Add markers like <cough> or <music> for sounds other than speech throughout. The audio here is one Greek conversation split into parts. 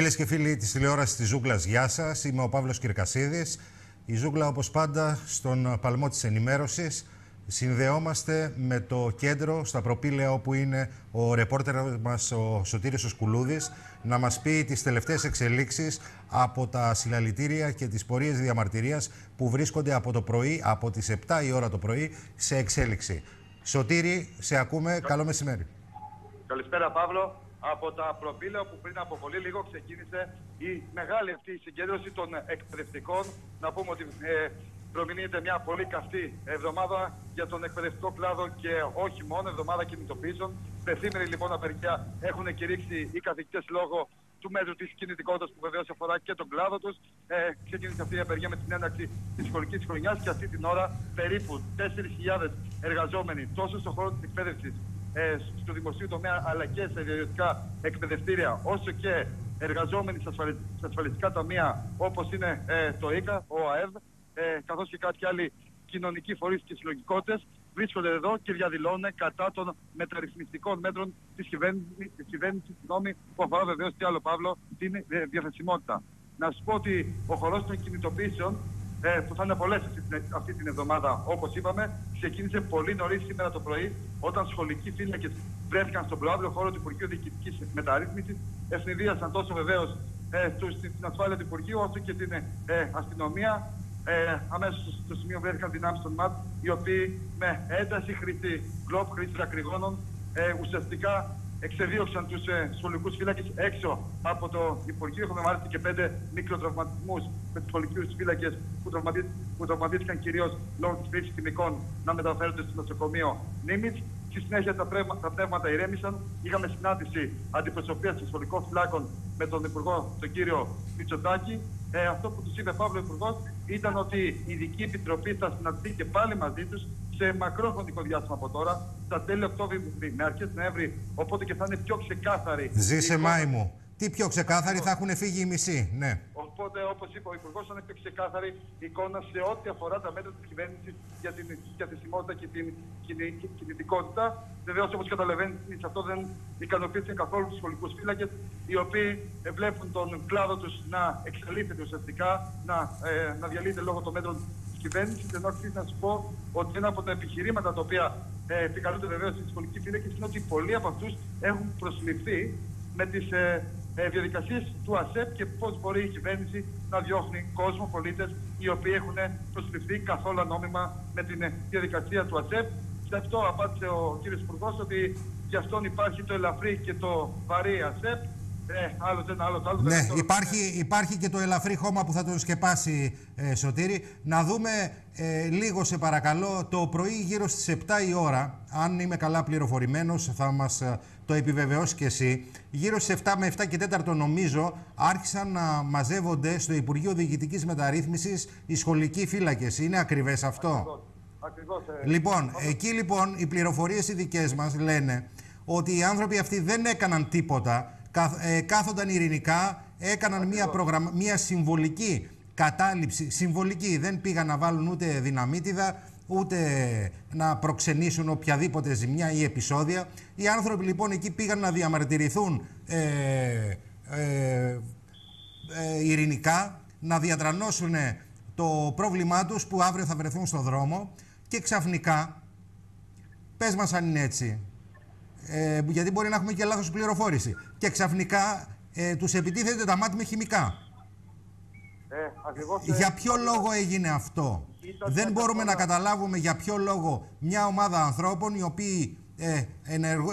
Φίλες και φίλοι της τηλεόρασης της Ζούγκλας, γεια σας. Είμαι ο Παύλος Κυρκασίδης. Η Ζούγκλα, όπως πάντα, στον παλμό της ενημέρωσης. Συνδεόμαστε με το κέντρο στα προπήλαια όπου είναι ο ρεπόρτερ μας ο Σωτήρης ο Σκουλούδης να μας πει τις τελευταίες εξελίξεις από τα συλλαλητήρια και τις πορείες διαμαρτυρίας που βρίσκονται από το πρωί, από τις 7 η ώρα το πρωί, σε εξέλιξη. Σωτήρη, σε ακούμε. Καλό μεσημέρι. Καλησπέρα Παύλο από τα προπήλαια που πριν από πολύ λίγο ξεκίνησε η μεγάλη αυτή συγκέντρωση των εκπαιδευτικών. Να πούμε ότι ε, προμηνύεται μια πολύ καυτή εβδομάδα για τον εκπαιδευτικό κλάδο και όχι μόνο, εβδομάδα κινητοποιήσεων. Πεθήμερη λοιπόν απεργία έχουν κηρύξει οι καθηγητές λόγω του μέτρου της κινητικότητας που βεβαίως αφορά και τον κλάδο τους. Ε, ξεκίνησε αυτή η απεργία με την ένταξη της σχολικής χρονιάς και αυτή την ώρα περίπου 4.000 εργαζόμενοι τόσο στον χώρο της εκπαίδευσης ε, στο δημοσίου τομέα αλλά και σε ιδιωτικά εκπαιδευτήρια, όσο και εργαζόμενοι σε ασφαλιστικά ταμεία όπως είναι ε, το ΙΚΑ, ο ΑΕΒ, ε, καθώς και κάποιοι άλλοι κοινωνικοί φορείς και συλλογικότητες, βρίσκονται εδώ και διαδηλώνουν κατά των μεταρρυθμιστικών μέτρων της κυβέρνησης, της κυβέρνησης που αφορά βεβαίως τι άλλο Παύλο, την ε, διαθεσιμότητα. Να σου πω ότι ο χορός των κινητοποιήσεων ε, που θα είναι πολλές αυτή, αυτή, την εβδομάδα, όπως είπαμε, ξεκίνησε πολύ νωρίς σήμερα το πρωί, όταν σχολικοί φύλακε βρέθηκαν στον προάβλιο χώρο του Υπουργείου Διοικητικής Μεταρρύθμισης, ευνηδίασαν τόσο βεβαίως ε, την ασφάλεια του Υπουργείου, όσο και την ε, αστυνομία. Ε, Αμέσως στο σημείο βρέθηκαν δυνάμεις των ΜΑΤ, οι οποίοι με ένταση χρήση γκλόπ, χρήση δακρυγόνων, ε, ουσιαστικά εξεδίωξαν τους ε, σχολικού φύλακες έξω από το Υπουργείο. Έχουμε μάλιστα και πέντε μικροτραυματισμού με τους σχολικού φύλακες που, που τραυματίστηκαν κυρίως λόγω της χρήση χημικών να μεταφέρονται στο νοσοκομείο Νίμιτς. Στη συνέχεια τα, πνεύμα, τα πνεύματα ηρέμησαν. Είχαμε συνάντηση αντιπροσωπείας των σχολικών φυλάκων με τον Υπουργό, τον κύριο Μητσοτάκη. Ε, αυτό που τους είπε Παύλο Υπουργός ήταν ότι η Ειδική Επιτροπή θα συναντηθεί και πάλι μαζί τους σε μακρό χρονικό διάστημα από τώρα, στα τέλη Οκτώβρη με αρχές Νοέμβρη, οπότε και θα είναι πιο ξεκάθαρη. Ζήσε Μάη μου. Τι πιο ξεκάθαρη, θα έχουν φύγει οι μισοί, ναι. Οπότε, όπως είπε ο Υπουργός, θα είναι πιο ξεκάθαρη εικόνα σε ό,τι αφορά τα μέτρα της κυβέρνησης για την διαθεσιμότητα και την κινητικότητα. Βεβαίως, όπως καταλαβαίνετε, σε αυτό δεν ικανοποίησαν καθόλου τους σχολικούς φύλακες, οι οποίοι βλέπουν τον κλάδο τους να εξελίσσεται ουσιαστικά, να, ε, να διαλύεται λόγω των μέτρων κυβέρνηση. Ενώ αξίζει να σου πω ότι ένα από τα επιχειρήματα τα οποία ε, επικαλούνται βεβαίως οι σχολικοί φύλακε είναι ότι πολλοί από αυτούς έχουν προσληφθεί με τις ε, ε, διαδικασίες του ΑΣΕΠ και πώς μπορεί η κυβέρνηση να διώχνει κόσμο, πολίτες οι οποίοι έχουν προσληφθεί καθόλου νόμιμα με την ε, διαδικασία του ΑΣΕΠ. Σε αυτό απάντησε ο κ. Υπουργός ότι για αυτόν υπάρχει το ελαφρύ και το βαρύ ΑΣΕΠ ε, άλλος δεν, άλλος, άλλος ναι, υπάρχει, υπάρχει και το ελαφρύ χώμα που θα το σκεπάσει, ε, Σωτήρη. Να δούμε ε, λίγο, σε παρακαλώ, το πρωί γύρω στις 7 η ώρα, αν είμαι καλά πληροφορημένος, θα μας ε, το επιβεβαιώσεις και εσύ. Γύρω στις 7 με 7 και 4 νομίζω, άρχισαν να μαζεύονται στο Υπουργείο Διοικητικής Μεταρρύθμισης οι σχολικοί φύλακες. Είναι ακριβές αυτό; Ακριβώς. Λοιπόν, εκεί λοιπόν οι πληροφορίες οι δικές μας λένε ότι οι άνθρωποι αυτοί δεν έκαναν τίποτα ε, κάθονταν ειρηνικά, έκαναν μια, προγραμμα... μια συμβολική κατάληψη, συμβολική, δεν πήγαν να βάλουν ούτε δυναμίτιδα, ούτε να προξενήσουν οποιαδήποτε ζημιά ή επεισόδια. Οι άνθρωποι λοιπόν εκεί πήγαν να διαμαρτυρηθούν ε, ε, ε ειρηνικά, να διατρανώσουν το πρόβλημά τους που αύριο θα βρεθούν στο δρόμο και ξαφνικά, πες μας αν είναι έτσι, ε, γιατί μπορεί να έχουμε και λάθος πληροφόρηση. Και ξαφνικά ε, τους επιτίθεται τα μάτια με χημικά. Ε, για ποιο λόγο έγινε αυτό; Δεν μπορούμε να καταλάβουμε για ποιο λόγο μια ομάδα ανθρώπων οι οποίοι ε,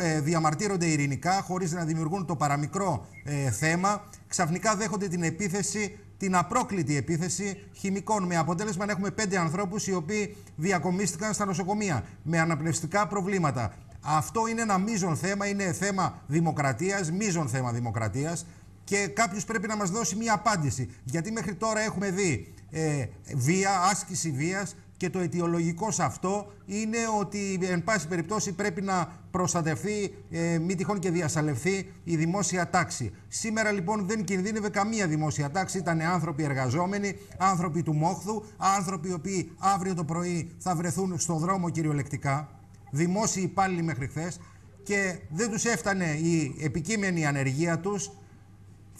ε, διαμαρτύρονται ειρηνικά χωρίς να δημιουργούν το παραμικρό ε, θέμα ξαφνικά δέχονται την επίθεση την απρόκλητη επίθεση χημικών με αποτέλεσμα να έχουμε πέντε ανθρώπους οι οποίοι διακομίστηκαν στα νοσοκομεία με αναπνευστικά προβλήματα αυτό είναι ένα μείζον θέμα, είναι θέμα δημοκρατίας, μείζον θέμα δημοκρατίας και κάποιος πρέπει να μας δώσει μια απάντηση. Γιατί μέχρι τώρα έχουμε δει ε, βία, άσκηση βίας και το αιτιολογικό σε αυτό είναι ότι εν πάση περιπτώσει πρέπει να προστατευτεί, ε, μη τυχόν και διασαλευθεί η δημόσια τάξη. Σήμερα λοιπόν δεν κινδύνευε καμία δημόσια τάξη, ήταν άνθρωποι εργαζόμενοι, άνθρωποι του μόχθου, άνθρωποι οι οποίοι αύριο το πρωί θα βρεθούν στον δρόμο κυριολεκτικά δημόσιοι υπάλληλοι μέχρι χθες και δεν τους έφτανε η επικείμενη ανεργία τους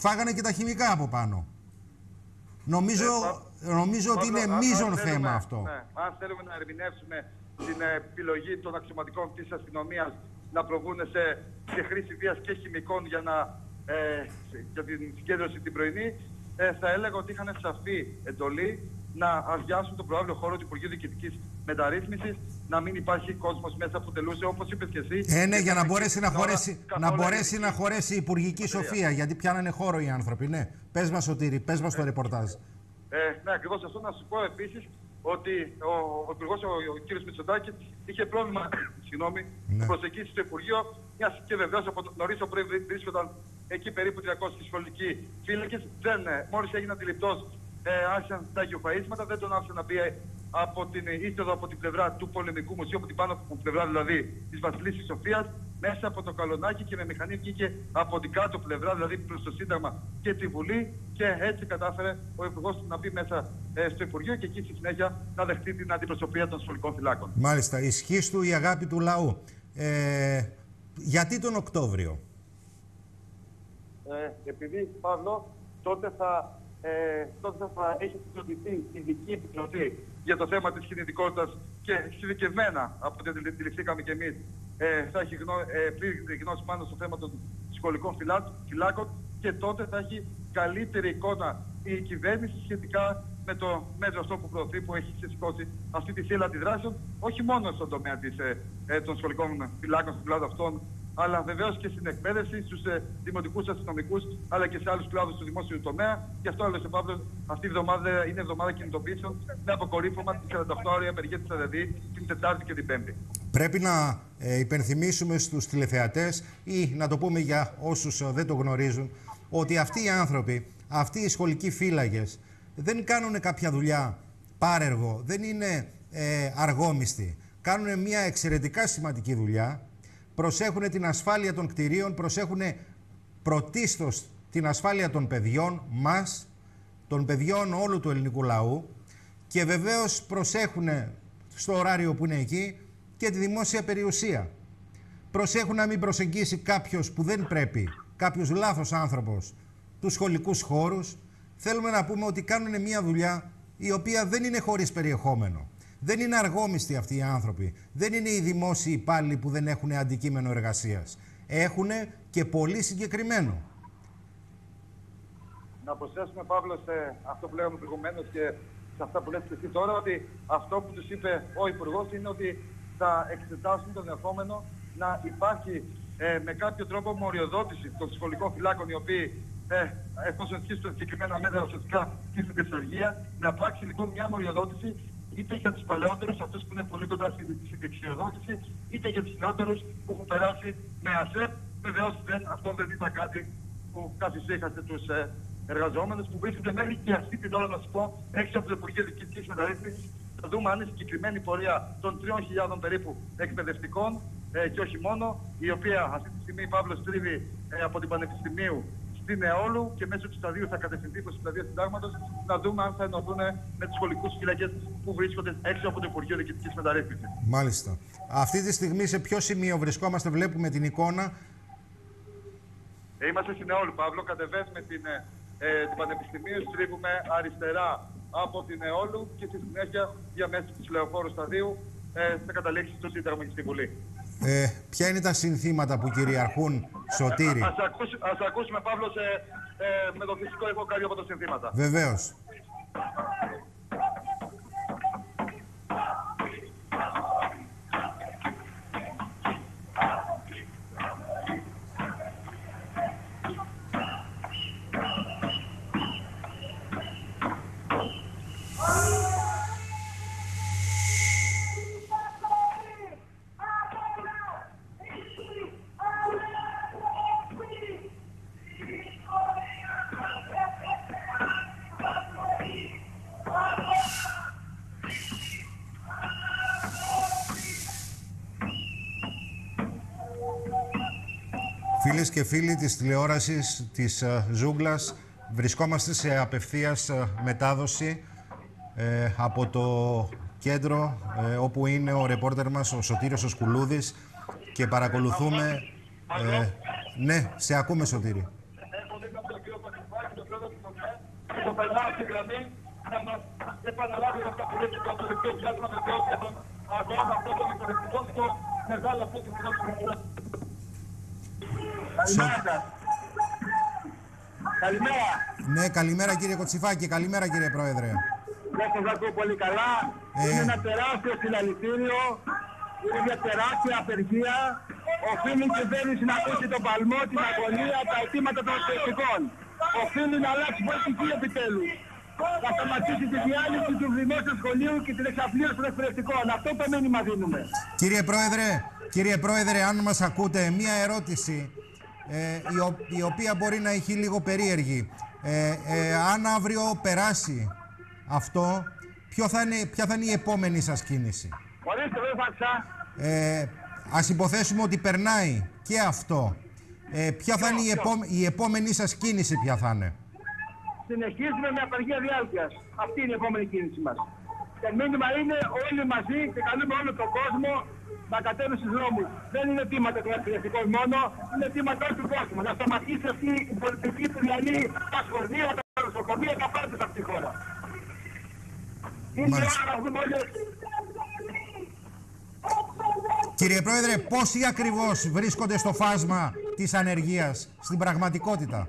Φάγανε και τα χημικά από πάνω. Νομίζω, Ε, νομίζω ότι Παύλο, είναι αν- αν μείζον θέλουμε- θέμα αυτό. Ναι, αν θέλουμε να ερμηνεύσουμε την ε, επιλογή των αξιωματικών της αστυνομίας να προβούν σε, σε χρήση βίας και χημικών για, να, ε, σε- για την συγκέντρωση την πρωινή, ε, θα έλεγα ότι είχαν σαφή εντολή να αδειάσουν τον προάβλιο χώρο του Υπουργείου Διοικητικής Μεταρρύθμισης, να μην υπάρχει κόσμος μέσα που τελούσε, όπως είπες και εσύ. Ε, ναι, και για να θα μπορέσει να τώρα χωρέσει, καθ' να όλα μπορέσει η- να χωρέσει η υπουργική σοφία. Γιατί πιάνανε χώρο οι άνθρωποι. Ναι, πες μας, Σωτήρη, πες μας το ρεπορτάζ. Ε, ναι, ακριβώς αυτό. Να σου πω επίσης ότι ο, ο Υπουργός, ο, ο κ. Μητσοτάκη, είχε πρόβλημα <coughs> συγγνώμη, Ναι. προσεγγίσει στο Υπουργείο, μιας και βεβαίως από νωρίς το πρωί βρίσκονταν εκεί περίπου 300 σχολικοί φύλακε. Δεν, μόλις έγινε αντιληπτός, ε, άρχισαν τα αγιοφαίσματα, δεν τον άφησαν να μπει ε, από την είσοδο από την πλευρά του πολεμικού μουσείου, από την πάνω από την πλευρά δηλαδή της Βασιλίση Σοφίας, μέσα από το καλονάκι και με μηχανή βγήκε από την κάτω πλευρά, δηλαδή προς το Σύνταγμα και τη Βουλή. Και έτσι κατάφερε ο Υπουργός να μπει μέσα ε, στο Υπουργείο και εκεί στη συνέχεια να δεχτεί την αντιπροσωπεία των σχολικών φυλάκων. Μάλιστα, ισχύς του η αγάπη του λαού. Ε, γιατί τον Οκτώβριο; ε, επειδή Παύλο τότε θα, ε, τότε θα έχει συγκροτηθεί ειδική επιτροπή για το θέμα της κινητικότητας και εξειδικευμένα από ό,τι αντιληφθήκαμε και εμείς. Ε, θα έχει γνώ, ε, πλήρη γνώση πάνω στο θέμα των σχολικών φυλά- φυλάκων και τότε θα έχει καλύτερη εικόνα η κυβέρνηση σχετικά με το μέτρο αυτό που προωθεί, που έχει ξεσηκώσει αυτή τη θύλα αντιδράσεων, όχι μόνο στον τομέα της, ε, ε, των σχολικών φυλάκων, στον κλάδο αυτών, αλλά βεβαίως και στην εκπαίδευση, στους ε, δημοτικούς αστυνομικούς, αλλά και σε άλλους κλάδους του δημόσιου τομέα. Γι' αυτό, άλλωστε, Παύλο, αυτή η εβδομάδα είναι εβδομάδα κινητοποιήσεων με αποκορύφωμα τη 48ωρια απεργία της ΑΔΔ την Τετάρτη και την Πέμπτη. Πρέπει να ε, υπενθυμίσουμε στους τηλεθεατές ή να το πούμε για όσους ε, δεν το γνωρίζουν ότι αυτοί οι άνθρωποι, αυτοί οι σχολικοί φύλαγες δεν κάνουν κάποια δουλειά πάρεργο, δεν είναι ε, αργόμιστοι. Κάνουν μια εξαιρετικά σημαντική δουλειά, προσέχουν την ασφάλεια των κτηρίων, προσέχουν πρωτίστως την ασφάλεια των παιδιών μας, των παιδιών όλου του ελληνικού λαού και βεβαίως προσέχουν στο ωράριο που είναι εκεί και τη δημόσια περιουσία. Προσέχουν να μην προσεγγίσει κάποιος που δεν πρέπει, κάποιος λάθος άνθρωπος, τους σχολικούς χώρους. Θέλουμε να πούμε ότι κάνουν μια δουλειά η οποία δεν είναι χωρίς περιεχόμενο. Δεν είναι αργόμιστοι αυτοί οι άνθρωποι. Δεν είναι οι δημόσιοι υπάλληλοι που δεν έχουν αντικείμενο εργασίας. Έχουν και πολύ συγκεκριμένο. Να προσθέσουμε, Παύλο, σε αυτό που λέγαμε προηγουμένως και σε αυτά που λες και εσύ τώρα, ότι αυτό που τους είπε ο Υπουργός είναι ότι θα εξετάσουν το ενδεχόμενο να υπάρχει ε, με κάποιο τρόπο μοριοδότηση των σχολικών φυλάκων, οι οποίοι ε, εφόσον ισχύσουν συγκεκριμένα μέτρα ουσιαστικά στην εξεργία, να υπάρξει λοιπόν μια μοριοδότηση είτε για τους παλαιότερους, αυτούς που είναι πολύ κοντά στην συντεξιοδότηση, είτε για τους νεότερου που έχουν περάσει με ΑΣΕΠ. Βεβαίως αυτό δεν ήταν κάτι που καθυσίχασε τους ε, εργαζόμενους που βρίσκονται μέχρι και αυτή την ώρα, να σου πω, έξω από το Υπουργείο Διοικητικής Μεταρρύθμισης. Θα δούμε αν είναι συγκεκριμένη πορεία των 3.000 περίπου εκπαιδευτικών ε, και όχι μόνο, η οποία αυτή τη στιγμή η Παύλος στρίβει ε, από την Πανεπιστημίου στην Εόλου και μέσω του σταδίου θα κατευθυνθεί προς το σταδίο συντάγματος να δούμε αν θα ενωθούν με τους σχολικούς φυλακές που βρίσκονται έξω από το Υπουργείο Διοικητικής Μεταρρύθμισης. Μάλιστα. Αυτή τη στιγμή σε ποιο σημείο βρισκόμαστε, βλέπουμε την εικόνα; Ε, είμαστε στην Εόλου, Παύλο. Κατεβαίνουμε την, ε, ε, την Πανεπιστημίου, στρίβουμε αριστερά από την Εόλου και στη συνέχεια διαμέσου του Λεωφόρου Σταδίου ε, θα καταλήξει στο Σύνταγμα και στη Βουλή. Ε, ποια είναι τα συνθήματα που κυριαρχούν, Σωτήρη; Ας, ακούσ, ας ακούσουμε, Παύλος, σε, ε, με το φυσικό εγώ κάποιο από τα συνθήματα. Βεβαίως. Φίλες και φίλοι της τηλεόρασης της ε, Ζούγκλας, βρισκόμαστε σε απευθείας ε, μετάδοση ε, από το κέντρο ε, όπου είναι ο ρεπόρτερ μας, ο Σωτήριος ο Σκουλούδης και παρακολουθούμε... ε, ναι, σε ακούμε Σωτήρη. Έχω αποδείξαμε τον κύριο Κωσυφάκη, τον πρόεδρο του ΚΟΚΕ, και το περνάω στη γραμμή να μας επαναλάβει αυτά που λέει το οποίο πιάσουμε με τον αγώνα αυτό των εκπαιδευτικών στο μεγάλο αυτό του κοινό Καλημέρα σας. Καλημέρα. Ναι, καλημέρα κύριε Κοτσιφάκη, καλημέρα κύριε Πρόεδρε. Δεν σας ακούω πολύ καλά. Ε. Είναι ένα τεράστιο συλλαλητήριο. Είναι μια τεράστια απεργία. Οφείλει η κυβέρνηση να ακούσει τον παλμό, την αγωνία, τα αιτήματα των εκπαιδευτικών. Οφείλει να αλλάξει πολιτική επιτέλους. Να σταματήσει τη διάλυση του δημόσιου σχολείου και την εξαπλήρωση των εκπαιδευτικών. Αυτό το μήνυμα δίνουμε. Κύριε Πρόεδρε, κύριε Πρόεδρε, αν μας ακούτε, μία ερώτηση ε, η, ο- η οποία μπορεί να έχει λίγο περίεργη. Ε, ε, αν αύριο περάσει αυτό, ποιο θα είναι, ποια θα είναι η επόμενη σας κίνηση; Ορίστε, δεν φάξα. Ε, ας υποθέσουμε ότι περνάει και αυτό. Ε, ποια θα είναι η, επό- η επόμενη σας κίνηση, ποια θα είναι; Συνεχίζουμε με απεργία διάρκειας. Αυτή είναι η επόμενη κίνηση μας. Το μήνυμα είναι όλοι μαζί και καλούμε όλο τον κόσμο να κατέβει στους δρόμους. Δεν είναι τίματα των εκπαιδευτικών μόνο, είναι τίματα όλου του κόσμου. Να σταματήσει αυτή η πολιτική που διαλύει τα σχολεία, τα νοσοκομεία, τα πάντα σε αυτή τη χώρα. Είναι η Μάλιστα. ώρα να δούμε όλοι. Κύριε Πρόεδρε, πόσοι ακριβώς βρίσκονται στο φάσμα της ανεργίας στην πραγματικότητα;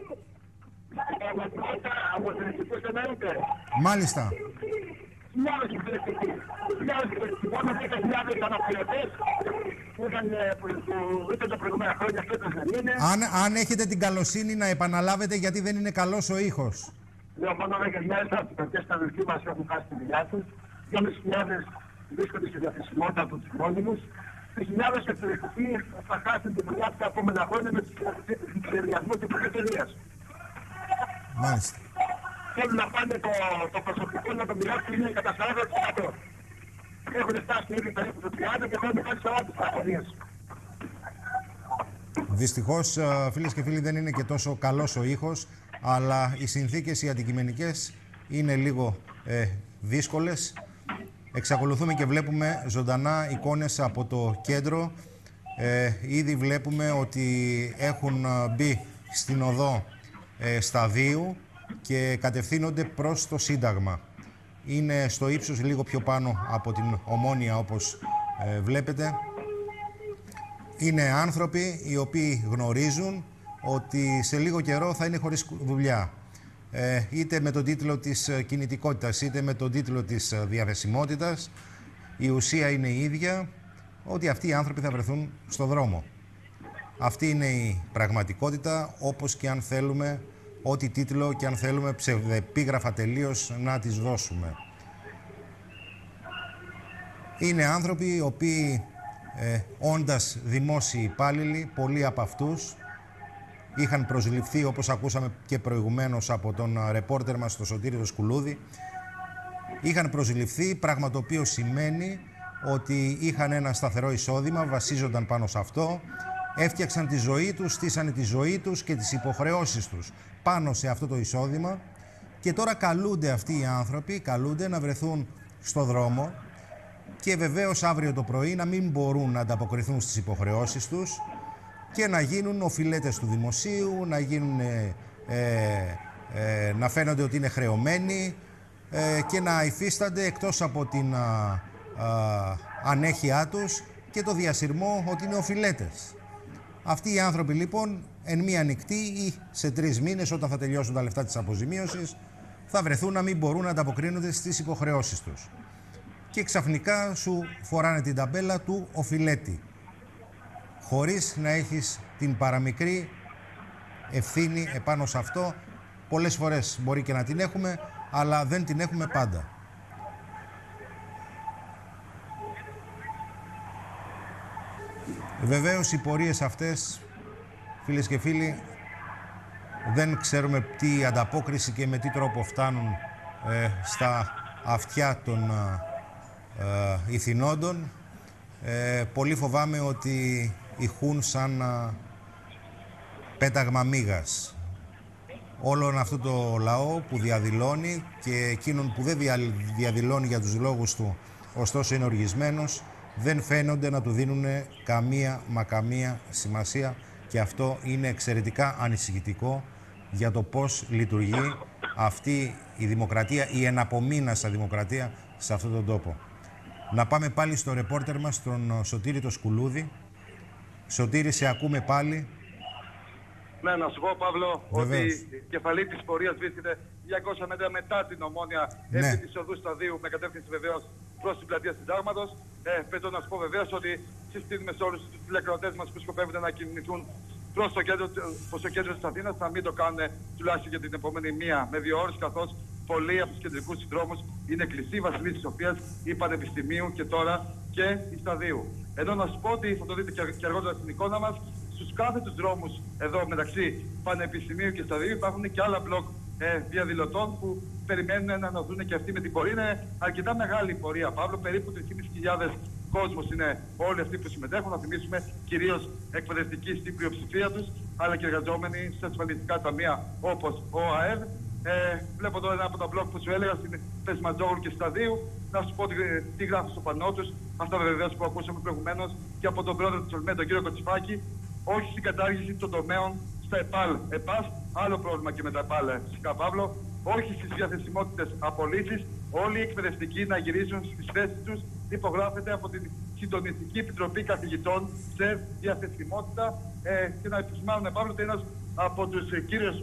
Πραγματικότητα από την ευτυχώς εννοείται. Μάλιστα. Χιλιάδες αναπληρωτές που ήταν, ε, που που ήταν τα προηγούμενα χρόνια, φέτος δεν είναι. Αν, αν έχετε την καλοσύνη να επαναλάβετε γιατί δεν είναι καλός ο ήχος. Λέω μόνο 10.000 αναπληρωτές στα αδελφοί μας έχουν χάσει τη δουλειά τους. 2.500 βρίσκονται στη διαθεσιμότητα από τους μόνιμους. Και χιλιάδες εκπαιδευτικοί θα χάσουν τη δουλειά τους τα επόμενα χρόνια με τους σχεδιασμούς της εταιρείας. Μάλιστα. Θέλουν να πάνε το, το προσωπικό να το μοιράσουν είναι κατά 40%. Έχουν φτάσει ήδη περίπου το 30% και θέλουν κάτι 40% αγωνίες. Δυστυχώς, ε, φίλες και φίλοι, δεν είναι και τόσο καλός ο ήχος, αλλά οι συνθήκες οι αντικειμενικές είναι λίγο ε, δύσκολες. Εξακολουθούμε και βλέπουμε ζωντανά εικόνες από το κέντρο. Ε, ήδη βλέπουμε ότι έχουν ε, μπει στην οδό ε, σταδίου και κατευθύνονται προς το Σύνταγμα. Είναι στο ύψος λίγο πιο πάνω από την Ομόνια όπως ε, βλέπετε. Είναι άνθρωποι οι οποίοι γνωρίζουν ότι σε λίγο καιρό θα είναι χωρίς δουλειά. Ε, είτε με τον τίτλο της ε, κινητικότητας, είτε με τον τίτλο της ε, διαθεσιμότητας. Η ουσία είναι η ίδια, ότι αυτοί οι άνθρωποι θα βρεθούν στο δρόμο. Αυτή είναι η πραγματικότητα, όπως και αν θέλουμε, ό,τι τίτλο και αν θέλουμε ψευδεπίγραφα τελείως να τις δώσουμε. Είναι άνθρωποι οι οποίοι, ε, όντας δημόσιοι υπάλληλοι, πολλοί από αυτούς είχαν προσληφθεί, όπως ακούσαμε και προηγουμένως από τον α, ρεπόρτερ μας, τον Σωτήριο Σκουλούδη, είχαν προσληφθεί, πράγμα το οποίο σημαίνει ότι είχαν ένα σταθερό εισόδημα, βασίζονταν πάνω σε αυτό, έφτιαξαν τη ζωή τους, στήσανε τη ζωή τους και τις υποχρεώσεις τους πάνω σε αυτό το εισόδημα και τώρα καλούνται αυτοί οι άνθρωποι, καλούνται να βρεθούν στο δρόμο και βεβαίως αύριο το πρωί να μην μπορούν να ανταποκριθούν στις υποχρεώσεις τους και να γίνουν οφειλέτες του δημοσίου, να, γίνουν, ε, ε, να φαίνονται ότι είναι χρεωμένοι ε, και να υφίστανται εκτός από την α, α, ανέχειά τους και το διασυρμό ότι είναι οφειλέτες. Αυτοί οι άνθρωποι λοιπόν εν μία νυχτή ή σε τρεις μήνες όταν θα τελειώσουν τα λεφτά της αποζημίωσης θα βρεθούν να μην μπορούν να ανταποκρίνονται στις υποχρεώσεις τους. Και ξαφνικά σου φοράνε την ταμπέλα του οφειλέτη χωρίς να έχεις την παραμικρή ευθύνη επάνω σε αυτό. Πολλές φορές μπορεί και να την έχουμε, αλλά δεν την έχουμε πάντα. Βεβαίως οι πορείες αυτές, φίλες και φίλοι, δεν ξέρουμε τι ανταπόκριση και με τι τρόπο φτάνουν ε, στα αυτιά των ε, ε, ηθινόντων. Ε, πολύ φοβάμαι ότι ηχούν σαν α, πέταγμα μίγας. Όλον αυτό το λαό που διαδηλώνει και εκείνον που δεν δια, διαδηλώνει για τους λόγους του, ωστόσο είναι οργισμένος, δεν φαίνονται να του δίνουν καμία μα καμία σημασία και αυτό είναι εξαιρετικά ανησυχητικό για το πώς λειτουργεί αυτή η δημοκρατία, η εναπομείνασα δημοκρατία σε αυτόν τον τόπο. Να πάμε πάλι στο ρεπόρτερ μας, τον Σωτήρη το Σκουλούδη. Σωτήρη, σε ακούμε πάλι. Ναι, να σου πω, Παύλο, ότι η κεφαλή της πορείας βρίσκεται 200 μέτρα μετά την ομόνια ναι. επί της οδού σταδίου με κατεύθυνση βεβαίως προς την πλατεία Συντάγματος. Ε, πρέπει να σου πω βεβαίως ότι συστήνουμε σε όλους τους τηλεκροτέ μας που σκοπεύουν να κινηθούν προς το κέντρο, προς το κέντρο της Αθήνας να μην το κάνουν τουλάχιστον για την επόμενη μία με δύο ώρες, καθώς πολλοί από τους κεντρικούς συνδρόμους είναι κλειστοί Βασιλή της Σοφίας ή Πανεπιστημίου και τώρα και η Σταδίου. Εδώ να σου πω ότι θα το δείτε και αργότερα στην εικόνα μας, στους κάθετου δρόμους εδώ μεταξύ Πανεπιστημίου και Σταδίου υπάρχουν και άλλα μπλοκ ε, διαδηλωτών που περιμένουν να αναδούν και αυτοί με την πορεία. Είναι αρκετά μεγάλη η πορεία, Παύλο. Περίπου 3.500 κόσμος είναι όλοι αυτοί που συμμετέχουν. Να θυμίσουμε κυρίως εκπαιδευτικοί στην πλειοψηφία τους, αλλά και εργαζόμενοι σε ασφαλιστικά ταμεία όπως ο ΑΕΔ. Ε, βλέπω εδώ ένα από τα μπλοκ που σου έλεγα στην Πεσματζόγλου και Σταδίου. Να σου πω τι, τι γράφει στο πανό τους. Αυτά βεβαίως που ακούσαμε προηγουμένως και από τον πρόεδρο του Ολμέ, τον κύριο Κοτσιφάκη, όχι στην κατάργηση των τομέων στα ΕΠΑΛ. ΕΠΑΣ, άλλο πρόβλημα και με τα ΕΠΑΛ, φυσικά Παύλο. Όχι στις διαθεσιμότητες απολύσεις. Όλοι οι εκπαιδευτικοί να γυρίσουν στις θέσεις τους. Υπογράφεται από την Συντονιστική Επιτροπή Καθηγητών σε διαθεσιμότητα. Ε, και να επισημάνουμε, Παύλο, ότι ένας από τους κύριους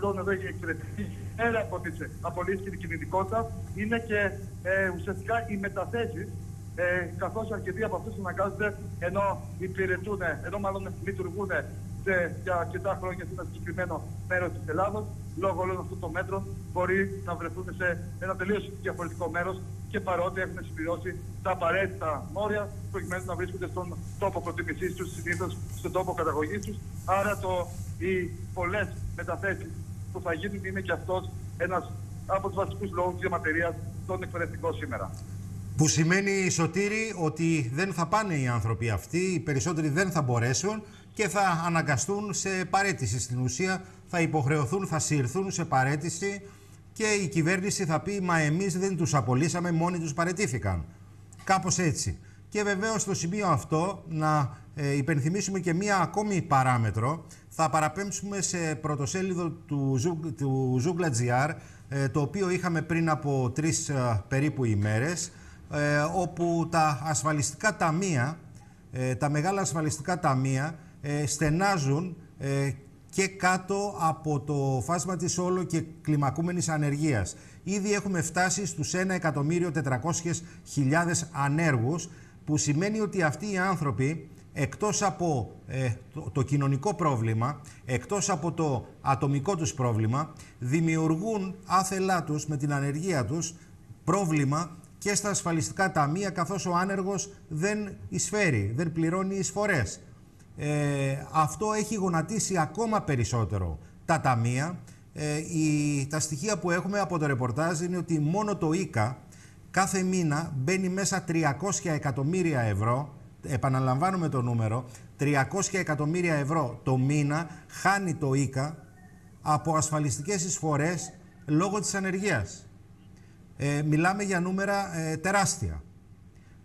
λόγου εδώ έχει εκπαιδευτική, πέρα από τις απολύσεις και την κινητικότητα, είναι και ε, ουσιαστικά οι μεταθέσεις ε, καθώς αρκετοί από αυτούς αναγκάζονται ενώ υπηρετούν, ενώ μάλλον λειτουργούν σε, για αρκετά χρόνια σε ένα συγκεκριμένο μέρος της Ελλάδα, λόγω όλων αυτών των μέτρων μπορεί να βρεθούν σε ένα τελείως διαφορετικό μέρος και παρότι έχουν συμπληρώσει τα απαραίτητα μόρια προκειμένου να βρίσκονται στον τόπο προτιμησή τους, συνήθως στον τόπο καταγωγής τους. Άρα το, οι πολλές μεταθέσεις που θα γίνουν είναι και αυτός ένας από τους βασικούς λόγους της διαμαρτυρία των εκπαιδευτικών σήμερα. Που σημαίνει, Σωτήρη, ότι δεν θα πάνε οι άνθρωποι αυτοί, οι περισσότεροι δεν θα μπορέσουν και θα αναγκαστούν σε παρέτηση. Στην ουσία θα υποχρεωθούν, θα σύρθουν σε παρέτηση και η κυβέρνηση θα πει «Μα εμείς δεν τους απολύσαμε, μόνοι τους παρετήθηκαν». Κάπως έτσι. Και βεβαίως στο σημείο αυτό να ε, υπενθυμίσουμε και μία ακόμη παράμετρο. Θα παραπέμψουμε σε πρωτοσέλιδο του, του Zoogla.gr, ε, το οποίο είχαμε πριν από τρεις ε, περίπου ημέρες, ε, όπου τα ασφαλιστικά ταμεία, ε, τα μεγάλα ασφαλιστικά ταμεία ε, στενάζουν και κάτω από το φάσμα της όλο και κλιμακούμενης ανεργίας. Ήδη έχουμε φτάσει στους 1.400.000 ανέργους, που σημαίνει ότι αυτοί οι άνθρωποι, εκτός από το, το κοινωνικό πρόβλημα, εκτός από το ατομικό τους πρόβλημα, δημιουργούν άθελά τους με την ανεργία τους πρόβλημα και στα ασφαλιστικά ταμεία καθώς ο άνεργος δεν εισφέρει, δεν πληρώνει εισφορές. Ε, αυτό έχει γονατίσει ακόμα περισσότερο τα ταμεία. Ε, η, τα στοιχεία που έχουμε από το ρεπορτάζ είναι ότι μόνο το ΙΚΑ κάθε μήνα μπαίνει μέσα 300 εκατομμύρια ευρώ, επαναλαμβάνουμε το νούμερο, 300 εκατομμύρια ευρώ το μήνα χάνει το ΙΚΑ από ασφαλιστικές εισφορές λόγω της ανεργίας ε, μιλάμε για νούμερα ε, τεράστια.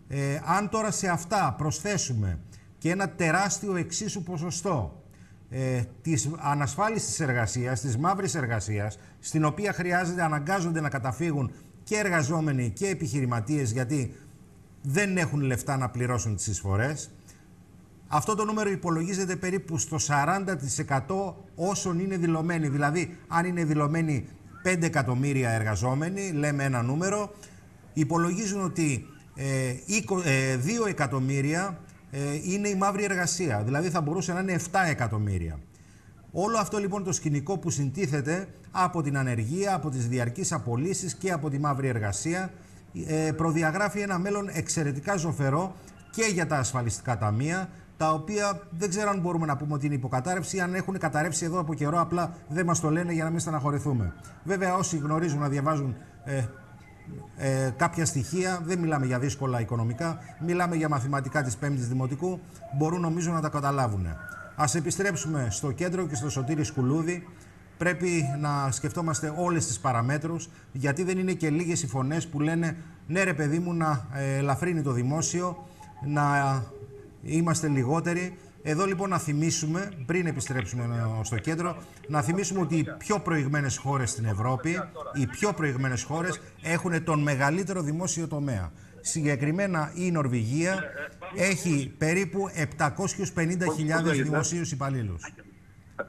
Ε, αν τώρα σε αυτά προσθέσουμε και ένα τεράστιο εξίσου ποσοστό ε, της ανασφάλιστης εργασίας, της μαύρης εργασίας, στην οποία χρειάζεται, αναγκάζονται να καταφύγουν και εργαζόμενοι και επιχειρηματίες γιατί δεν έχουν λεφτά να πληρώσουν τις εισφορές. Αυτό το νούμερο υπολογίζεται περίπου στο 40% όσων είναι δηλωμένοι. Δηλαδή, αν είναι δηλωμένοι 5 εκατομμύρια εργαζόμενοι, λέμε ένα νούμερο, υπολογίζουν ότι ε, 2 ε, εκατομμύρια ε, είναι η μαύρη εργασία, δηλαδή θα μπορούσε να είναι 7 εκατομμύρια. Όλο αυτό λοιπόν το σκηνικό που συντίθεται από την ανεργία, από τις διαρκείς απολύσεις και από τη μαύρη εργασία ε, προδιαγράφει ένα μέλλον εξαιρετικά ζωφερό και για τα ασφαλιστικά ταμεία, τα οποία δεν ξέρω αν μπορούμε να πούμε ότι είναι υποκατάρρευση, αν έχουν καταρρεύσει εδώ από καιρό, απλά δεν μας το λένε για να μην στεναχωρηθούμε. Βέβαια, όσοι γνωρίζουν να διαβάζουν ε, ε, κάποια στοιχεία, δεν μιλάμε για δύσκολα οικονομικά, μιλάμε για μαθηματικά της Πέμπτης Δημοτικού, μπορούν νομίζω να τα καταλάβουν. Α επιστρέψουμε στο κέντρο και στο Σωτήρι Σκουλούδη. Πρέπει να σκεφτόμαστε όλες τις παραμέτρους, γιατί δεν είναι και λίγες οι φωνές που λένε ναι, ρε παιδί μου, να ε, ελαφρύνει το δημόσιο, να είμαστε λιγότεροι Εδώ λοιπόν να θυμίσουμε, πριν επιστρέψουμε στο κέντρο, να θυμίσουμε ότι οι πιο προηγμένες χώρες στην Ευρώπη, οι πιο προηγμένες χώρες έχουν τον μεγαλύτερο δημόσιο τομέα. Συγκεκριμένα η Νορβηγία έχει περίπου 750.000 δημοσίους υπαλλήλους.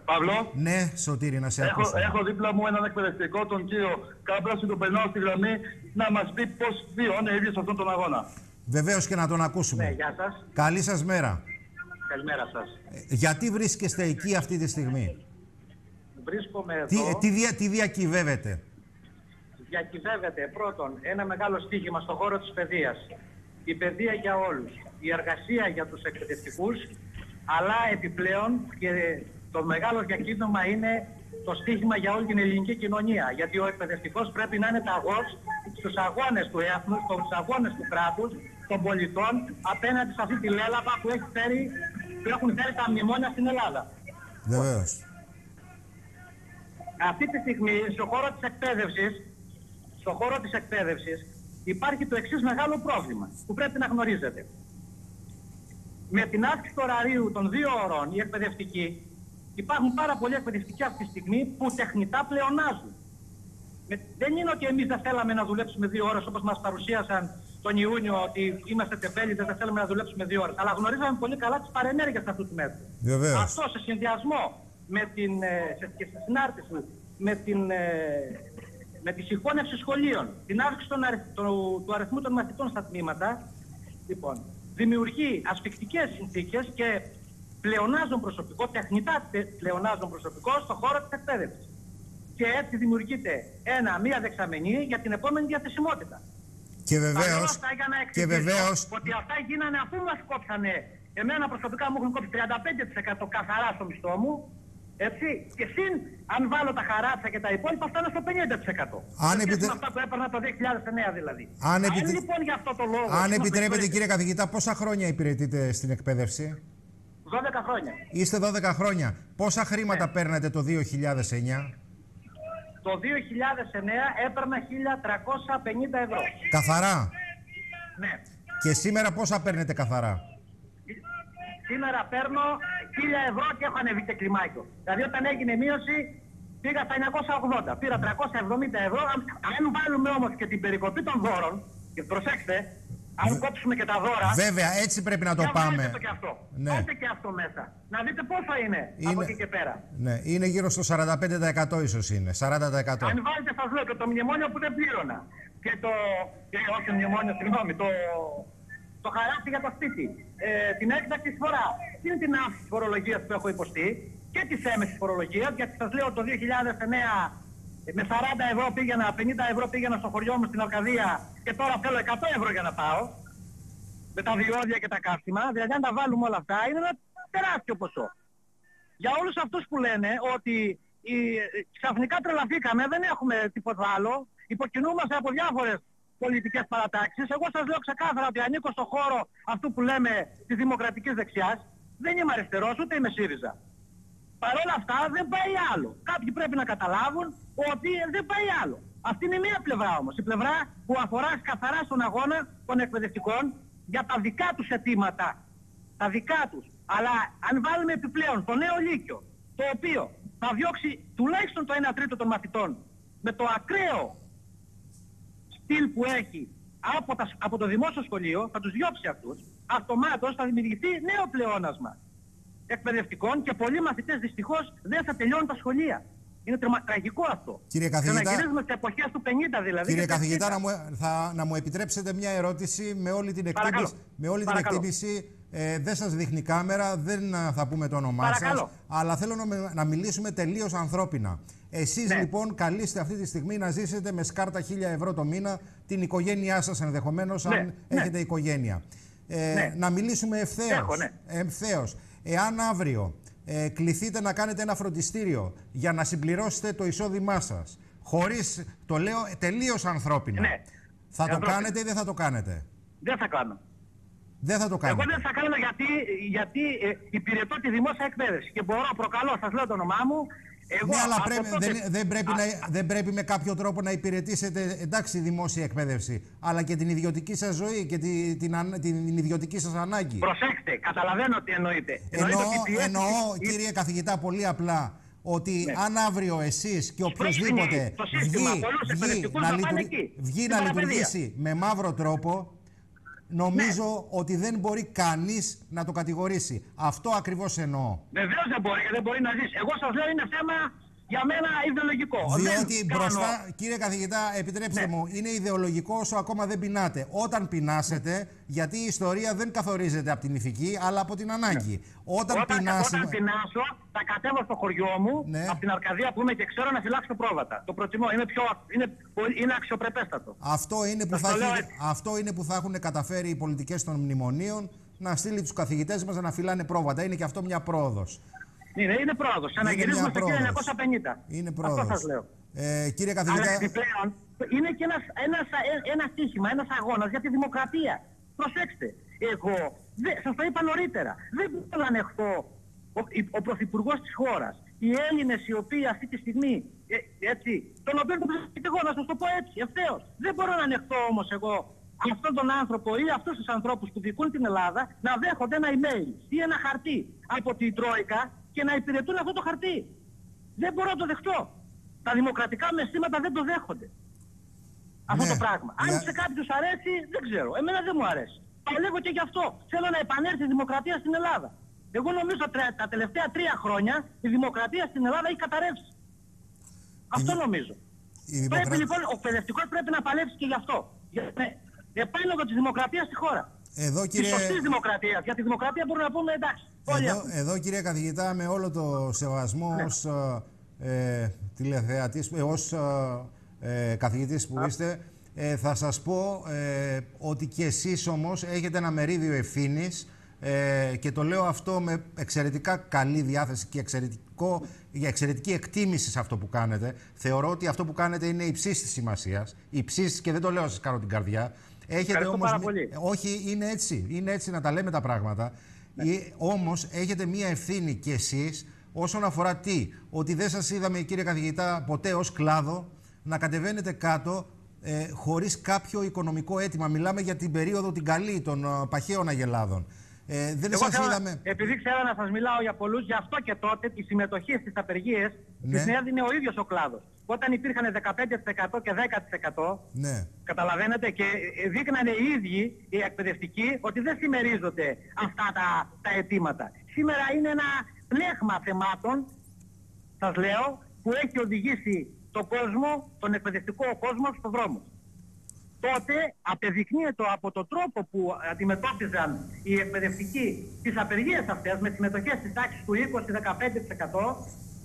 Παύλο; Ναι, Σωτήρη, να σε έχω, ακούσω. έχω δίπλα μου έναν εκπαιδευτικό, τον κύριο Κάμπραση, τον περνάω στη γραμμή, να μας πει πώς βιώνει ίδιος σε αυτόν τον αγώνα. Βεβαίως και να τον ακούσουμε. Ναι, γεια σας. Καλή σας μέρα. Καλημέρα σας. Ε, γιατί βρίσκεστε εκεί αυτή τη στιγμή; Βρίσκομαι εδώ. Τι, ε, τι, δια, τι διακυβεύεται; Διακυβεύεται πρώτον ένα μεγάλο στίχημα στον χώρο της παιδείας. Η παιδεία για όλους. Η εργασία για τους εκπαιδευτικούς. Αλλά επιπλέον και το μεγάλο διακύβευμα είναι το στίχημα για όλη την ελληνική κοινωνία. Γιατί ο εκπαιδευτικός πρέπει να είναι ταγός στους αγώνες του έθνους, στους αγώνες του κράτους, των πολιτών, απέναντι σε αυτή τη λέλαπα που, έχει φέρει, που έχουν φέρει τα μνημόνια στην Ελλάδα. Βεβαίως. Αυτή τη στιγμή, στον χώρο της εκπαίδευσης, στο χώρο της εκπαίδευσης, υπάρχει το εξής μεγάλο πρόβλημα που πρέπει να γνωρίζετε. Με την αύξηση του ωραρίου των δύο ώρων, οι εκπαιδευτικοί, υπάρχουν πάρα πολλοί εκπαιδευτικοί αυτή τη στιγμή που τεχνητά πλεονάζουν. Με, δεν είναι ότι εμείς δεν θέλαμε να δουλέψουμε δύο ώρες όπως μας παρουσίασαν τον Ιούνιο ότι είμαστε τεμπέληδες, δεν θέλουμε να δουλέψουμε δύο ώρες. Αλλά γνωρίζαμε πολύ καλά τις παρενέργειες αυτού του μέτρου. Βεβαίως. Αυτό σε συνδυασμό με την, ε, σε, και σε συνάρτηση με την, ε, με τη συγχώνευση σχολείων, την αύξηση των αριθ- του, του αριθμού των μαθητών στα τμήματα, λοιπόν, δημιουργεί ασφικτικές συνθήκες και πλεονάζουν προσωπικό, τεχνητά τε- πλεονάζουν προσωπικό στον χώρο της εκπαίδευσης. Και έτσι δημιουργείται ένα, μία δεξαμενή για την επόμενη διαθεσιμότητα. Και Αλλά βεβαίω. όλα αυτά για να Και εξηγήσω βεβαίω. ότι αυτά γίνανε αφού μας κόψανε. Εμένα προσωπικά μου έχουν κόψει 35% καθαρά στο μισθό μου. Έτσι. Και συν, αν βάλω τα χαράτσα και τα υπόλοιπα, φτάνω στο 50%. Αν Σε σχέση επιτε- με αυτά που έπαιρνα το 2009 δηλαδή. Αν Αν επιτε- λοιπόν για αυτό το λόγο... Αν είμαστε επιτρέπετε, εκπαιδευτικοί, κύριε καθηγητά, πόσα χρόνια υπηρετείτε στην εκπαίδευση; 12 χρόνια. Είστε 12 χρόνια. Πόσα χρήματα Ναι. παίρνετε το 2009. Το 2009 έπαιρνα 1.350 ευρώ. Καθαρά. Ναι. Και σήμερα πόσα παίρνετε καθαρά; Σήμερα παίρνω 1000 ευρώ και έχω ανεβεί και κλιμάκιο. Δηλαδή όταν έγινε μείωση πήγα στα 980. Πήρα 370 ευρώ. Αν, αν βάλουμε όμως και την περικοπή των δώρων, και προσέξτε, αν κόψουμε και τα δώρα, Βέβαια, έτσι πρέπει να το για πάμε. βάλτε το και αυτό. Ναι. Βάλτε και αυτό μέσα. Να δείτε πόσο είναι, από Είναι- εκεί και πέρα. Ναι, είναι γύρω στο 45% ίσως είναι. 40%. Αν βάλετε, σας λέω, και το μνημόνιο που δεν πλήρωνα. Και το. Και, όχι το μνημόνιο, συγγνώμη, το, το χαράτσι για το σπίτι. Ε, την έκτακτη φορά. Είναι την αύξηση φορολογίας που έχω υποστεί και τη έμεση φορολογία. Γιατί σας λέω το 2009 με 40 ευρώ πήγαινα, 50 ευρώ πήγαινα στο χωριό μου στην Αρκαδία και τώρα θέλω 100 ευρώ για να πάω. Με τα διόδια και τα καύσιμα. Δηλαδή, αν τα βάλουμε όλα αυτά, είναι ένα τεράστιο ποσό για όλους αυτούς που λένε ότι η, ξαφνικά τρελαθήκαμε, δεν έχουμε τίποτα άλλο, υποκινούμαστε από διάφορες πολιτικές παρατάξεις. Εγώ σας λέω ξεκάθαρα ότι ανήκω στο χώρο αυτού που λέμε της δημοκρατικής δεξιάς. Δεν είμαι αριστερός, ούτε είμαι ΣΥΡΙΖΑ. Παρ' όλα αυτά δεν πάει άλλο. Κάποιοι πρέπει να καταλάβουν ότι δεν πάει άλλο. Αυτή είναι μία πλευρά όμως. Η πλευρά που αφορά καθαρά στον αγώνα των εκπαιδευτικών για τα δικά τους αιτήματα. Τα δικά τους. Αλλά αν βάλουμε επιπλέον το νέο Λύκειο, το οποίο θα διώξει τουλάχιστον το 1 τρίτο των μαθητών με το ακραίο στυλ που έχει από, τα, από το δημόσιο σχολείο, θα τους διώξει αυτούς, αυτομάτως θα δημιουργηθεί νέο πλεόνασμα εκπαιδευτικών και πολλοί μαθητές δυστυχώς δεν θα τελειώνουν τα σχολεία. Είναι τρομα... τραγικό αυτό. Κύριε καθηγητά- Ξαναγυρίζουμε σε εποχές του 50 δηλαδή. Κύριε και του καθηγητά, 60. να μου, θα, να μου επιτρέψετε μια ερώτηση με όλη την Παρακαλώ. εκτίμηση. Με όλη την Παρακαλώ. εκτίμηση ε, δεν σας δείχνει κάμερα, δεν α, θα πούμε το όνομά σας, Παρακαλώ. αλλά θέλω να, με- να μιλήσουμε τελείως ανθρώπινα. Εσείς Ναι. λοιπόν καλείστε αυτή τη στιγμή να ζήσετε με σκάρτα 1000 ευρώ το μήνα την οικογένειά σας ενδεχομένως, Ναι, αν ναι. έχετε οικογένεια. Ε, Ναι. Να μιλήσουμε ευθέως. Έχω, ναι. ευθέως. Εάν αύριο ε, κληθείτε να κάνετε ένα φροντιστήριο για να συμπληρώσετε το εισόδημά σας, χωρίς, το λέω τελείως ανθρώπινα, Ναι. θα το Ανθρώπινα. κάνετε ή δεν θα το κάνετε; Δεν θα κάνω. Δεν θα το κάνω. Εγώ δεν θα κάνω γιατί, γιατί ε, υπηρετώ τη δημόσια εκπαίδευση και μπορώ, προκαλώ, σας λέω το όνομά μου, εγώ ναι, αλλά από πρέπει, τότε- δεν, δεν, πρέπει Α, να, δεν πρέπει με κάποιο τρόπο να υπηρετήσετε εντάξει δημόσια εκπαίδευση, αλλά και την ιδιωτική σας ζωή και τη- την, ανα- την ιδιωτική σας ανάγκη. Προσέξτε, καταλαβαίνω τι εννοείτε. Εννοώ, ότι η πιέση- εννοώ η- κύριε καθηγητά, πολύ απλά ότι Ναι. αν αύριο εσείς και οποιοδήποτε το σύστημα, βγει, πολλούς βγει, εκπαιδευτικούς να, θα πάνε λειτουργ- εκεί, βγει στην να παραπαιδεία. λειτουργήσει με μαύρο τρόπο, νομίζω Ναι. ότι δεν μπορεί κανείς να το κατηγορήσει. Αυτό ακριβώς εννοώ. Βεβαίως δεν μπορεί, δεν μπορεί να ζήσει. Εγώ σας λέω είναι θέμα για μένα ιδεολογικό. Διότι Δεν μπροστά, κάνω- κύριε καθηγητά, επιτρέψτε Ναι. μου, είναι ιδεολογικό όσο ακόμα δεν πεινάτε. Όταν πεινάσετε, γιατί η ιστορία δεν καθορίζεται από την ηθική, αλλά από την ανάγκη. Όταν, Ναι. Όταν, πεινάσει. όταν πεινάσω, θα κατέβω στο χωριό μου, Ναι. από την Αρκαδία που είμαι και ξέρω να φυλάξω πρόβατα. Το προτιμώ, είναι, πιο, είναι, πολύ- είναι αξιοπρεπέστατο. Αυτό είναι, που Σας θα το λέω έχει- έτσι. αυτό είναι που θα έχουν καταφέρει οι πολιτικές των μνημονίων να στείλει τους καθηγητές μας να φυλάνε πρόβατα. Είναι και αυτό μια πρόοδος. Είναι, είναι πρόοδο. Ξαναγυρίζουμε στο 1950. Είναι Αυτό πρόοδος. σας λέω. Ε, κύριε Αλλά καθηγητά, επιπλέον είναι και ένας, ένας, ε- ένας στίχημα, ένας αγώνας για τη δημοκρατία. Προσέξτε, εγώ, δε, σας το είπα νωρίτερα, δεν μπορώ να ανεχθώ ο, η- ο Πρωθυπουργός της χώρας, οι Έλληνες οι οποίοι αυτή τη στιγμή, ε, έτσι, τον οποίο τον προσέξτε εγώ, να σας το πω έτσι, ευθέως. Δεν μπορώ να ανεχθώ όμως εγώ αυτόν τον άνθρωπο ή αυτούς τους ανθρώπους που δικούν την Ελλάδα να δέχονται ένα email ή ένα χαρτί από την Τρόικα και να υπηρετούν αυτό το χαρτί. Δεν μπορώ να το δεχτώ. Τα δημοκρατικά μεσήματα δεν το δέχονται. Αυτό Ναι. το πράγμα. Αν Για- σε κάποιους αρέσει, δεν ξέρω. Εμένα δεν μου αρέσει. Το λέγω και γι' αυτό. Θέλω να επανέλθει η δημοκρατία στην Ελλάδα. Εγώ νομίζω τρε- τα τελευταία τρία χρόνια η δημοκρατία στην Ελλάδα έχει καταρρεύσει. Αυτό δη- νομίζω. η δημοκρα- Πρέπει λοιπόν, ο εκπαιδευτικός πρέπει να παλέψει και γι' αυτό. Για την επάνωδο της δημοκρατίας στη χώρα. εδώ Τη κύριε... σωστή δημοκρατία. Για τη δημοκρατία μπορούμε να πούμε εντάξει. Όλοι Εδώ, έχουμε. εδώ κύριε καθηγητά με όλο το σεβασμό Ναι. ως ε, τηλεθεατής, ε, ως ε, ε, καθηγητής που είστε ε, θα σας πω ε, ότι και εσείς όμως έχετε ένα μερίδιο ευθύνης ε, και το λέω αυτό με εξαιρετικά καλή διάθεση και εξαιρετικό, για εξαιρετική εκτίμηση σε αυτό που κάνετε. Θεωρώ ότι αυτό που κάνετε είναι υψής της σημασίας. Υψής και δεν το λέω να σας κάνω την καρδιά. Έχετε Ευχαριστώ όμως, πάρα μη- πολύ. όχι, είναι έτσι. Είναι έτσι να τα λέμε τα πράγματα. Ε, όμως έχετε μία ευθύνη κι εσείς όσον αφορά τι; Ότι δεν σας είδαμε κύριε καθηγητά ποτέ ως κλάδο να κατεβαίνετε κάτω ε, χωρίς κάποιο οικονομικό αίτημα. Μιλάμε για την περίοδο την καλή των ε, παχαίων αγελάδων. Ε, δεν Εγώ σας θέλω- είδαμε... Επειδή ξέρω να σας μιλάω για πολλούς, γι' αυτό και τότε τη συμμετοχή στις απεργίες Ναι. της έδινε ο ίδιος ο κλάδος. Όταν υπήρχαν 15% και 10% Ναι. Καταλαβαίνετε και ε, δείχνανε οι ίδιοι οι εκπαιδευτικοί ότι δεν συμμερίζονται αυτά τα, τα αιτήματα. Σήμερα είναι ένα πλέγμα θεμάτων, σας λέω, που έχει οδηγήσει τον κόσμο, τον εκπαιδευτικό κόσμο στον δρόμο. Τότε απεδεικνύεται από τον τρόπο που αντιμετώπιζαν οι εκπαιδευτικοί τις απεργίες αυτές με συμμετοχές της τάξης του 20-15%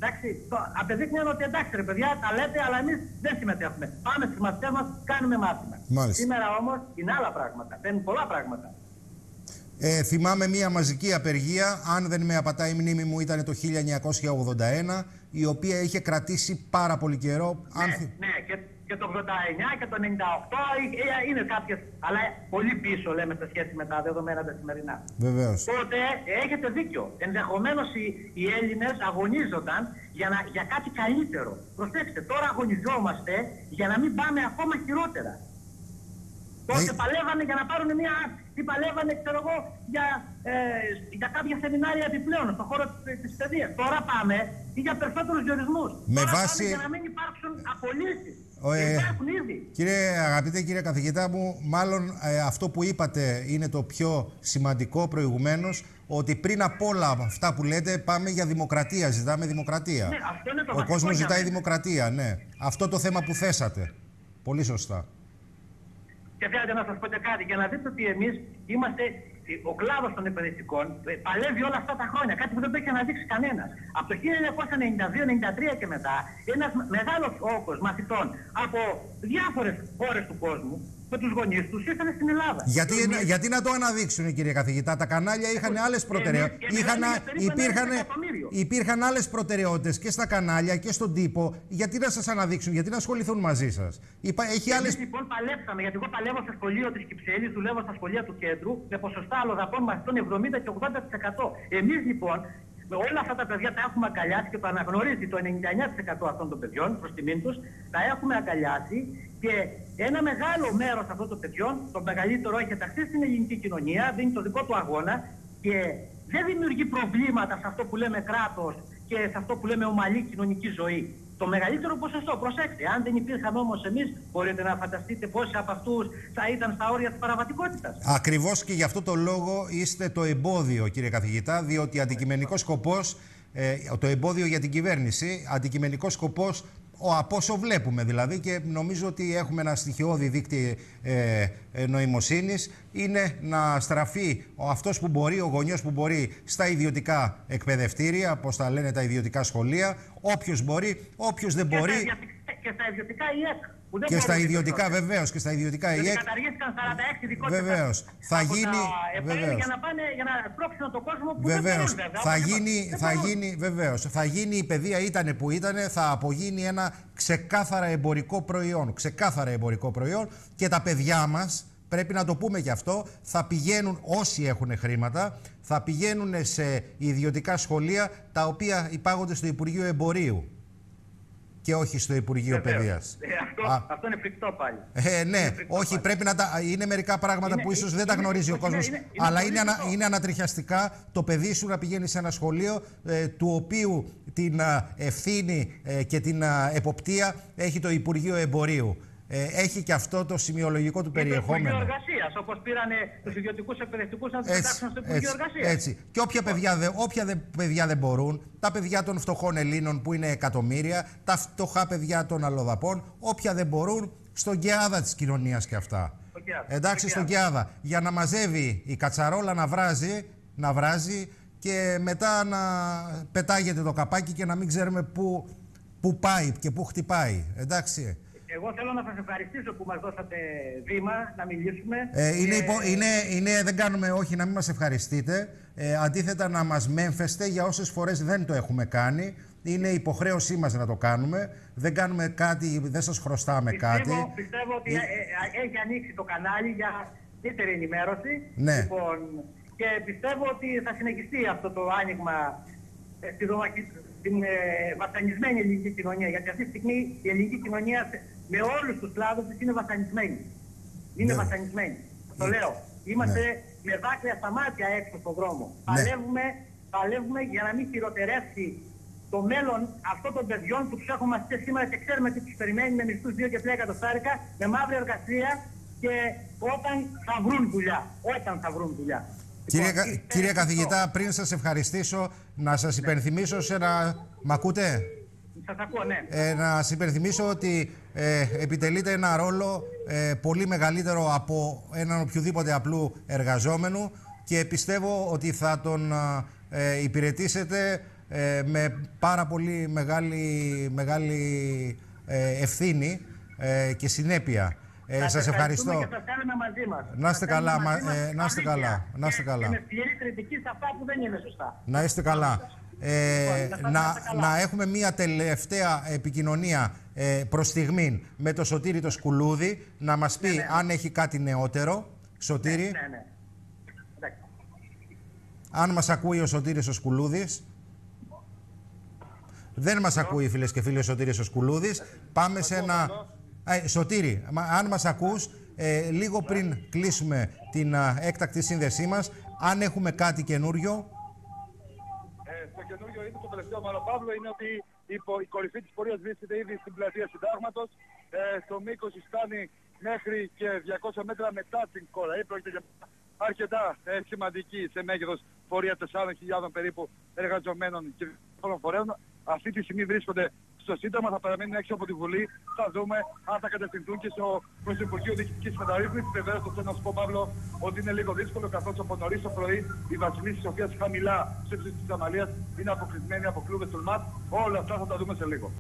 Εντάξει, το απεδείκνυαν ότι εντάξει ρε παιδιά, τα λέτε, αλλά εμείς δεν συμμετέχουμε. Πάμε στις μαθητές μας, κάνουμε μάθημα. Μάλιστα. Σήμερα όμως είναι άλλα πράγματα. Μπαίνουν πολλά πράγματα. Ε, θυμάμαι μία μαζική απεργία, αν δεν με απατάει η μνήμη μου ήταν το 1981, η οποία είχε κρατήσει πάρα πολύ καιρό. Αν Ναι, θυ- ναι, και, και το 89 και το 98 ε, ε, είναι κάποιες, αλλά πολύ πίσω λέμε σε σχέση με τα δεδομένα τα σημερινά. Βεβαίως. Τότε ε, έχετε δίκιο. Ενδεχομένως οι, οι Έλληνες αγωνίζονταν για, να, για κάτι καλύτερο. Προσέξτε, τώρα αγωνιζόμαστε για να μην πάμε ακόμα χειρότερα. Τότε Ε. παλεύανε για να πάρουν μια ή παλεύανε, ξέρω εγώ, για, ε, για κάποια σεμινάρια επιπλέον στον χώρο της, της παιδείας. Τώρα πάμε ή για περισσότερους διορισμούς. Με Τώρα βάση- πάμε για να μην υπάρξουν απολύσεις. Ο, ε, Υπάρχουν ήδη. Κύριε αγαπητέ κύριε καθηγητά μου, μάλλον ε, αυτό που είπατε είναι το πιο σημαντικό προηγουμένως, ότι πριν από όλα αυτά που λέτε πάμε για δημοκρατία, ζητάμε δημοκρατία. Ναι, αυτό είναι το Ο βασικό κόσμος για ζητάει μένα. δημοκρατία, ναι. Αυτό το θέμα που θέσατε. Πολύ σωστά. Και θέλετε να σας πω και κάτι, για να δείτε ότι εμείς είμαστε ο κλάδος των εκπαιδευτικών ε, παλεύει όλα αυτά τα χρόνια, κάτι που δεν το έχει αναδείξει κανένας. Από το 1992-93 και μετά, ένας μεγάλος όγκος μαθητών από διάφορες χώρες του κόσμου, με τους γονείς τους, ήρθαν στην Ελλάδα. Γιατί, Εμείς- γιατί να το αναδείξουν κύριε καθηγητά, τα κανάλια είχαν άλλες προτεραιότητες. εμείς- εμείς Είχαν, μιλάμε για περίπου ένα υπήρχαν, εκατομμύριο. υπήρχαν άλλες προτεραιότητες και στα κανάλια και στον τύπο. Γιατί να σας αναδείξουν, γιατί να ασχοληθούν μαζί σας; Έχει άλλε. Εμείς λοιπόν παλέψαμε, γιατί εγώ παλεύω στο σχολείο της Κυψέλης, δουλεύω στα σχολεία του κέντρου με ποσοστά αλλοδαπών μαθητών 70 και 80%. Εμείς λοιπόν με όλα αυτά τα παιδιά τα έχουμε αγκαλιάσει και το αναγνωρίζει το 99% αυτών των παιδιών προς τιμήν τους, τα έχουμε αγκαλιάσει και ένα μεγάλο μέρος αυτών των παιδιών, το μεγαλύτερο, έχει ενταχθεί στην ελληνική κοινωνία, δίνει το δικό του αγώνα και δεν δημιουργεί προβλήματα σε αυτό που λέμε κράτος και σε αυτό που λέμε ομαλή κοινωνική ζωή. Το μεγαλύτερο ποσοστό, προσέξτε, αν δεν υπήρχαμε όμως εμείς, μπορείτε να φανταστείτε πόσοι από αυτούς θα ήταν στα όρια της παραβατικότητας. Ακριβώς και γι' αυτό το λόγο είστε το εμπόδιο, κύριε καθηγητά, διότι αντικειμενικός σκοπός, ε, το εμπόδιο για την κυβέρνηση, αντικειμενικός σκοπός από όσο βλέπουμε δηλαδή και νομίζω ότι έχουμε ένα στοιχειώδη δίκτυο ε, ε, νοημοσύνης. Είναι να στραφεί ο αυτός που μπορεί, ο γονιός που μπορεί στα ιδιωτικά εκπαιδευτήρια, όπως τα λένε τα ιδιωτικά σχολεία, όποιος μπορεί, όποιος δεν μπορεί... Και στα ιδιωτικά ΙΕΚ και στα ιδιωτικά βεβαίως. Και στα ιδιωτικά ΙΕΚ. καταργήθηκαν 46 ειδικότητε. Βεβαίως. Θα γίνει. Βεβαίως. Για να πάνε για να πρόξουν τον κόσμο που βεβαίως. δεν θα γίνει, θα γίνει, βεβαίως. Θα γίνει η παιδεία ήταν που ήταν, θα απογίνει ένα ξεκάθαρα εμπορικό προϊόν. Ξεκάθαρα εμπορικό προϊόν και τα παιδιά μας. Πρέπει να το πούμε γι' αυτό. Θα πηγαίνουν όσοι έχουν χρήματα, θα πηγαίνουν σε ιδιωτικά σχολεία τα οποία υπάγονται στο Υπουργείο Εμπορίου και όχι στο Υπουργείο Παιδείας. Ε, αυτό, αυτό είναι φρικτό πάλι. Ε, ναι, όχι, πρέπει να τα. Είναι μερικά πράγματα που ίσως δεν τα γνωρίζει ο κόσμος. Αλλά είναι, ανα, είναι ανατριχιαστικά το παιδί σου να πηγαίνει σε ένα σχολείο ε, του οποίου την ευθύνη ε, και την εποπτεία έχει το Υπουργείο Εμπορίου ε, έχει και αυτό το σημειολογικό του περιεχόμενο. Το Υπουργείο Εργασίας, όπως πήραν τους ιδιωτικούς εκπαιδευτικούς να τους πετάξουν στο Υπουργείο Εργασίας. Έτσι. Και όποια παιδιά, δε, όποια δε, παιδιά δεν μπορούν, τα παιδιά των φτωχών Ελλήνων που είναι εκατομμύρια, τα φτωχά παιδιά των αλλοδαπών, όποια δεν μπορούν, στον κεάδα της κοινωνίας και αυτά. Εντάξει, στον κεάδα. Για να μαζεύει η κατσαρόλα να βράζει, να βράζει και μετά να πετάγεται το καπάκι και να μην ξέρουμε πού, πού πάει και πού χτυπάει. Εντάξει. Εγώ θέλω να σας ευχαριστήσω που μας δώσατε βήμα να μιλήσουμε. Ε, είναι, υπο, είναι, είναι, δεν κάνουμε όχι να μην μας ευχαριστείτε. Ε, αντίθετα να μας μέμφεστε για όσες φορές δεν το έχουμε κάνει. Είναι υποχρέωσή μας να το κάνουμε. Δεν κάνουμε κάτι, δεν σας χρωστάμε πιστεύω, κάτι. Πιστεύω ότι ε, ε, έχει ανοίξει το κανάλι για καλύτερη ενημέρωση. Ναι. Λοιπόν, και πιστεύω ότι θα συνεχιστεί αυτό το άνοιγμα ε, στη στην ε, βασανισμένη ελληνική κοινωνία. Γιατί αυτή τη στιγμή η ελληνική κοινωνία με όλους τους κλάδου της είναι βασανισμένη. Είναι ναι. βασανισμένη. Το ναι. λέω. Είμαστε ναι. με δάκρυα στα μάτια έξω στον δρόμο. Ναι. Παλεύουμε, παλεύουμε για να μην χειροτερεύσει το μέλλον αυτών των παιδιών που τους έχουμε μαθητέ σήμερα και ξέρουμε τι τους περιμένει με μισθούς 2 και 3 εκατοστάρικα, με μαύρη εργασία και όταν θα βρουν δουλειά. Όταν θα βρουν δουλειά. Κύριε, λοιπόν, κύριε καθηγητά, πριν σας ευχαριστήσω, να σας υπενθυμίσω σε ένα... Μ' ακούτε; ναι. Ε, να σας υπενθυμίσω ότι ε, επιτελείται ένα ρόλο ε, πολύ μεγαλύτερο από έναν οποιοδήποτε απλού εργαζόμενου και πιστεύω ότι θα τον ε, υπηρετήσετε ε, με πάρα πολύ μεγάλη, μεγάλη ευθύνη και συνέπεια. Ε, σας ευχαριστώ. Και σας κάνουμε μαζί μας. Να είστε καλά. να είστε καλά. Να είστε καλά. Και με σκληρή κριτική σε αυτά που δεν είναι σωστά. Να είστε καλά. Ε, λοιπόν, να, να έχουμε μία τελευταία επικοινωνία ε, προς στιγμή με το Σωτήρι το Σκουλούδι να μας πει ναι, ναι. αν έχει κάτι νεότερο. Σωτήρι. Ναι, ναι, Αν μας ακούει ο Σωτήρης ο Σκουλούδης. Δεν μας ακούει φίλες και φίλοι ο Σωτήρης ο Σκουλούδης. Πάμε σε ένα... Ε, Σωτήρη, αν μας ακούς, ε, λίγο πριν κλείσουμε την έκτακτη σύνδεσή μας, αν έχουμε κάτι καινούριο, καινούριο είναι το τελευταίο μάλλον Παύλο είναι ότι η, η κορυφή της πορείας βρίσκεται ήδη στην πλατεία Συντάγματος. Ε, στο μήκος φτάνει μέχρι και 200 μέτρα μετά την Κοραή. Πρόκειται για αρκετά ε, σημαντική σε μέγεθος πορεία 4.000 περίπου εργαζομένων και φορέων. Αυτή τη στιγμή βρίσκονται στο Σύνταγμα, θα παραμείνουν έξω από τη Βουλή. Θα δούμε αν θα κατευθυνθούν και στο Πρωθυπουργείο Διοικητικής Μεταρρύθμισης. Βεβαίως το θέλω να σου πω Παύλο ότι είναι λίγο δύσκολο καθώς από νωρίς το πρωί η Βασιλίση Σοφίας χαμηλά στο ύψος της Αμαλίας είναι αποκλεισμένη από κλούβες του ΜΑΤ. Όλα αυτά θα τα δούμε σε λίγο.